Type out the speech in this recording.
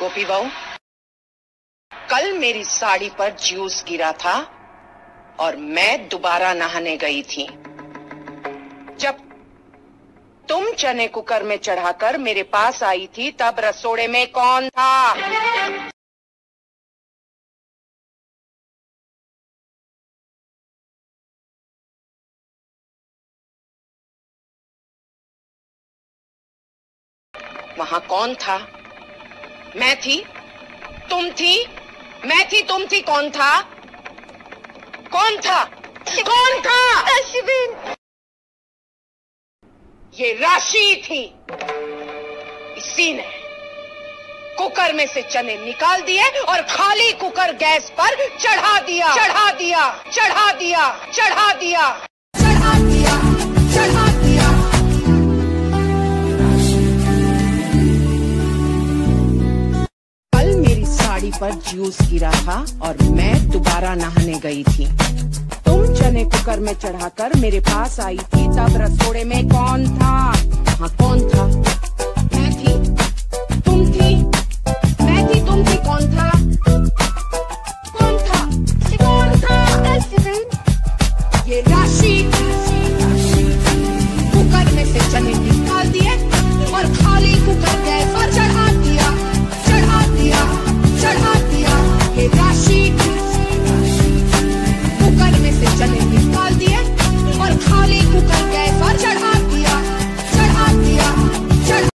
गोपी बहू, कल मेरी साड़ी पर जूस गिरा था और मैं दोबारा नहाने गई थी। जब तुम चने कुकर में चढ़ाकर मेरे पास आई थी, तब रसोड़े में कौन था? वहाँ कौन था? मैं थी? तुम थी? मैं थी तुम थी कौन था? कौन था? कौन था? अश्विन। ये राशि थी। इसी ने कुकर में से चने निकाल दिए और खाली कुकर गैस पर चढ़ा दिया। चढ़ा दिया। चढ़ा दिया। चढ़ा दिया। चढ़ा दिया। चढ़ा साड़ी पर जूस गिरा था और मैं दोबारा नहाने गई थी। तुम चने कुकर में चढ़ाकर मेरे पास आई थी, तब रसोड़े में कौन था? हाँ कौन था? मैं थी। तुम थी? मैं थी, तुम थी, कौन था? कौन था? कौन था? ये राशि